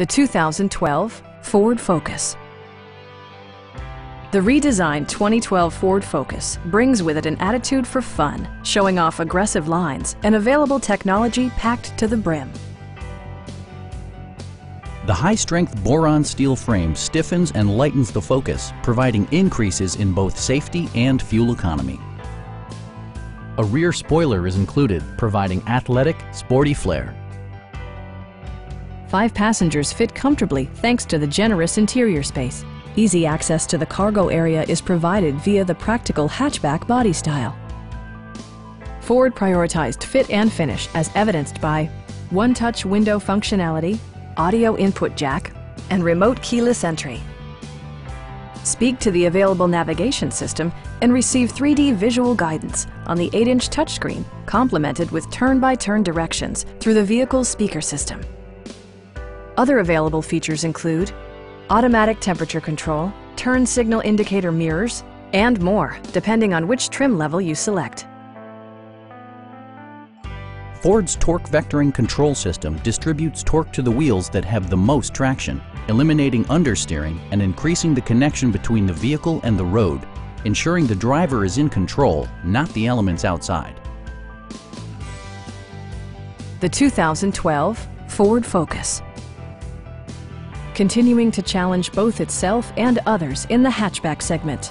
the 2012 Ford Focus. The redesigned 2012 Ford Focus brings with it an attitude for fun, showing off aggressive lines and available technology packed to the brim. The high-strength boron steel frame stiffens and lightens the Focus, providing increases in both safety and fuel economy. A rear spoiler is included, providing athletic, sporty flair. Five passengers fit comfortably thanks to the generous interior space. Easy access to the cargo area is provided via the practical hatchback body style. Ford prioritized fit and finish as evidenced by one-touch window functionality, audio input jack, and remote keyless entry. Speak to the available navigation system and receive 3D visual guidance on the 8-inch touchscreen, complemented with turn-by-turn directions through the vehicle's speaker system. Other available features include automatic temperature control, turn signal indicator mirrors, and more, depending on which trim level you select. Ford's torque vectoring control system distributes torque to the wheels that have the most traction, eliminating understeering and increasing the connection between the vehicle and the road, ensuring the driver is in control, not the elements outside. The 2012 Ford Focus continuing to challenge both itself and others in the hatchback segment.